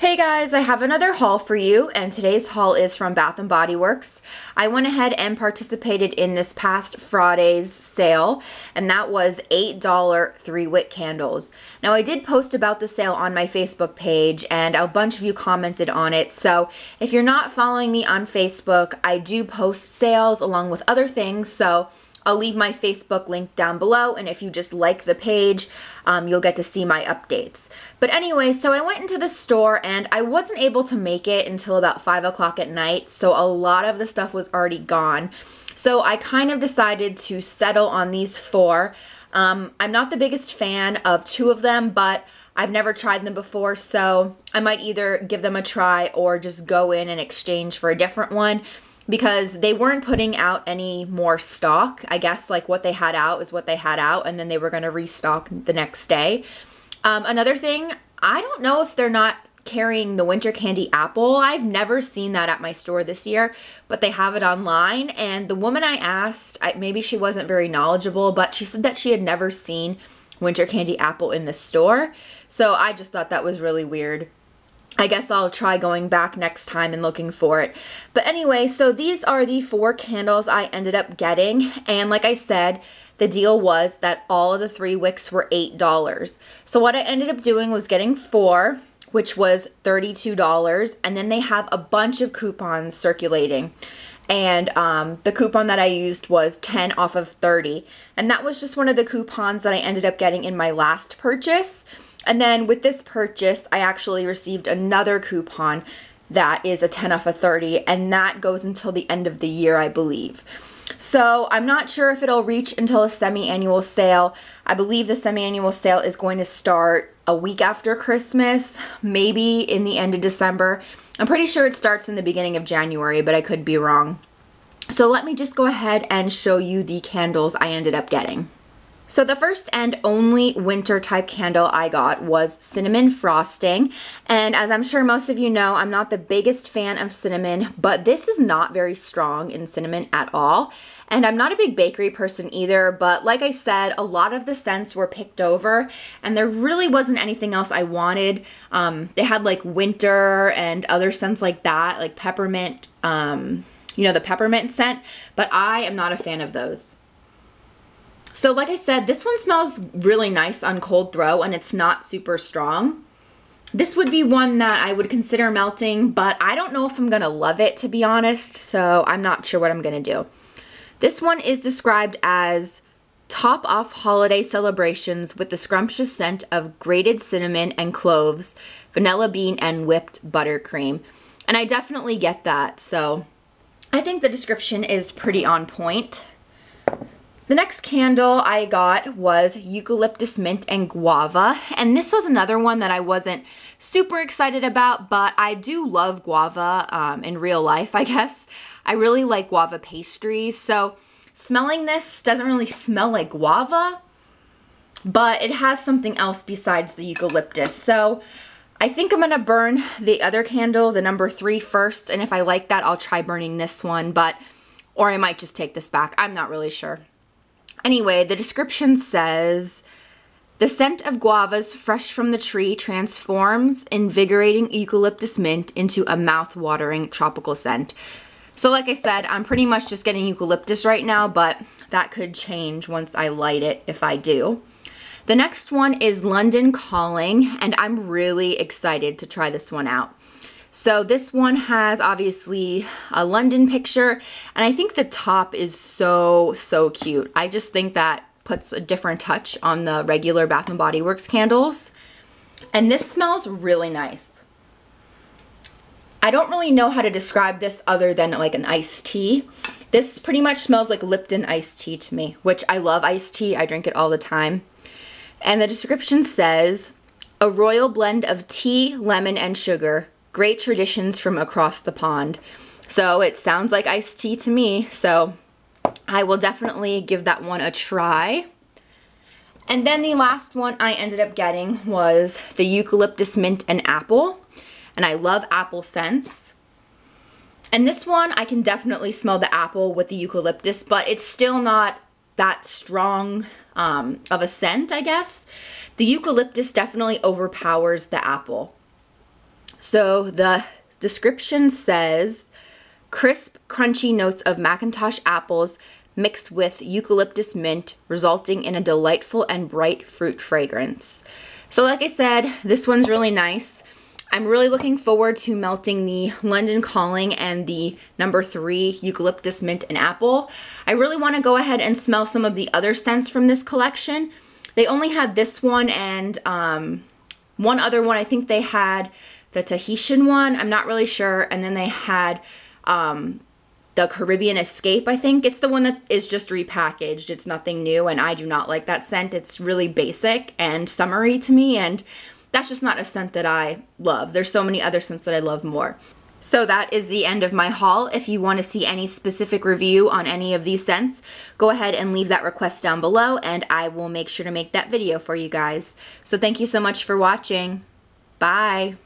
Hey guys, I have another haul for you and today's haul is from Bath & Body Works. I went ahead and participated in this past Friday's sale and that was $8 three wick candles. Now I did post about the sale on my Facebook page and a bunch of you commented on it so if you're not following me on Facebook I do post sales along with other things so I'll leave my Facebook link down below, and if you just like the page, um, you'll get to see my updates. But anyway, so I went into the store, and I wasn't able to make it until about 5 o'clock at night, so a lot of the stuff was already gone. So I kind of decided to settle on these four. Um, I'm not the biggest fan of two of them, but I've never tried them before, so I might either give them a try or just go in and exchange for a different one because they weren't putting out any more stock. I guess like what they had out is what they had out, and then they were going to restock the next day. Um, another thing, I don't know if they're not carrying the winter candy apple. I've never seen that at my store this year, but they have it online. And the woman I asked, I, maybe she wasn't very knowledgeable, but she said that she had never seen winter candy apple in the store. So I just thought that was really weird. I guess I'll try going back next time and looking for it. But anyway, so these are the four candles I ended up getting. And like I said, the deal was that all of the three wicks were $8. So what I ended up doing was getting four, which was $32. And then they have a bunch of coupons circulating. And um, the coupon that I used was 10 off of 30. And that was just one of the coupons that I ended up getting in my last purchase. And then with this purchase, I actually received another coupon that is a 10 off of 30 and that goes until the end of the year, I believe. So I'm not sure if it'll reach until a semi-annual sale. I believe the semi-annual sale is going to start a week after Christmas, maybe in the end of December. I'm pretty sure it starts in the beginning of January, but I could be wrong. So let me just go ahead and show you the candles I ended up getting. So the first and only winter type candle I got was cinnamon frosting. And as I'm sure most of you know, I'm not the biggest fan of cinnamon, but this is not very strong in cinnamon at all. And I'm not a big bakery person either, but like I said, a lot of the scents were picked over and there really wasn't anything else I wanted. Um, they had like winter and other scents like that, like peppermint, um, you know, the peppermint scent, but I am not a fan of those. So like I said, this one smells really nice on cold throw and it's not super strong. This would be one that I would consider melting, but I don't know if I'm gonna love it to be honest, so I'm not sure what I'm gonna do. This one is described as top off holiday celebrations with the scrumptious scent of grated cinnamon and cloves, vanilla bean, and whipped buttercream. And I definitely get that, so I think the description is pretty on point. The next candle I got was Eucalyptus Mint and Guava. And this was another one that I wasn't super excited about, but I do love guava um, in real life, I guess. I really like guava pastries. So smelling this doesn't really smell like guava, but it has something else besides the eucalyptus. So I think I'm gonna burn the other candle, the number three first, and if I like that, I'll try burning this one, but, or I might just take this back. I'm not really sure. Anyway, the description says, the scent of guavas fresh from the tree transforms invigorating eucalyptus mint into a mouth-watering tropical scent. So like I said, I'm pretty much just getting eucalyptus right now, but that could change once I light it if I do. The next one is London Calling, and I'm really excited to try this one out. So this one has obviously a London picture and I think the top is so, so cute. I just think that puts a different touch on the regular Bath & Body Works candles. And this smells really nice. I don't really know how to describe this other than like an iced tea. This pretty much smells like Lipton iced tea to me, which I love iced tea. I drink it all the time. And the description says, a royal blend of tea, lemon, and sugar Great traditions from across the pond. So it sounds like iced tea to me. So I will definitely give that one a try. And then the last one I ended up getting was the Eucalyptus Mint and Apple. And I love apple scents. And this one, I can definitely smell the apple with the eucalyptus, but it's still not that strong um, of a scent, I guess. The eucalyptus definitely overpowers the apple. So the description says crisp, crunchy notes of McIntosh apples mixed with eucalyptus mint, resulting in a delightful and bright fruit fragrance. So like I said, this one's really nice. I'm really looking forward to melting the London Calling and the number three Eucalyptus Mint and Apple. I really want to go ahead and smell some of the other scents from this collection. They only had this one and um, one other one. I think they had the Tahitian one. I'm not really sure. And then they had um, the Caribbean Escape, I think. It's the one that is just repackaged. It's nothing new, and I do not like that scent. It's really basic and summery to me, and that's just not a scent that I love. There's so many other scents that I love more. So that is the end of my haul. If you want to see any specific review on any of these scents, go ahead and leave that request down below and I will make sure to make that video for you guys. So thank you so much for watching. Bye.